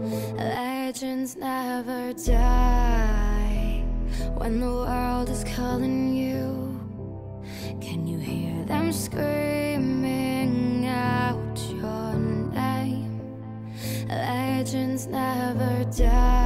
Legends never die when the world is calling you. Can you hear them screaming out your name? Legends never die.